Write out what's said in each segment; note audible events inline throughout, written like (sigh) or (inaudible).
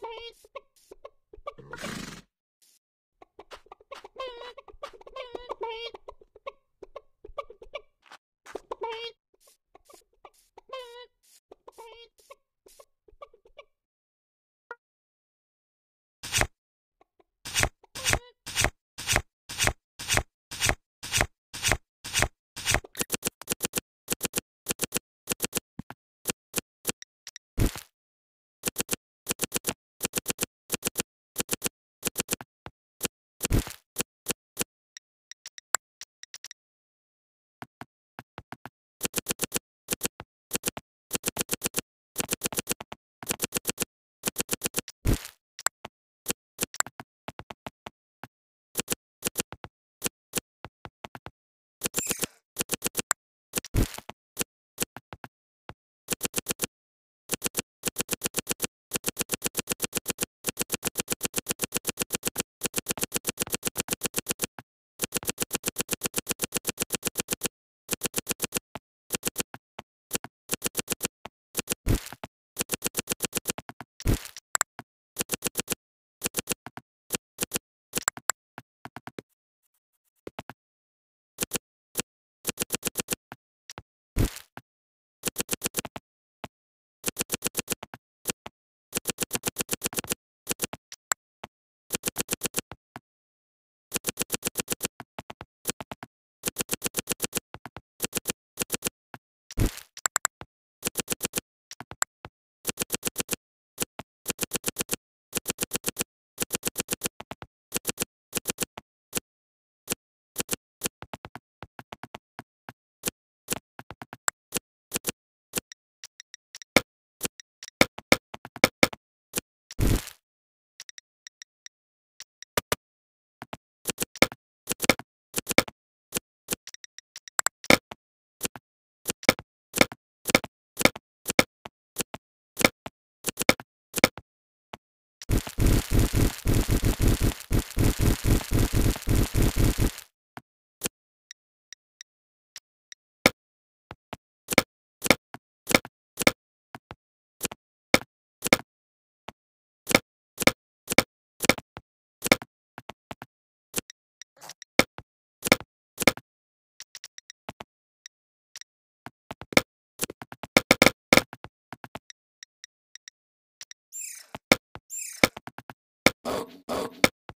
Please.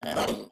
You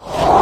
Oh! (laughs)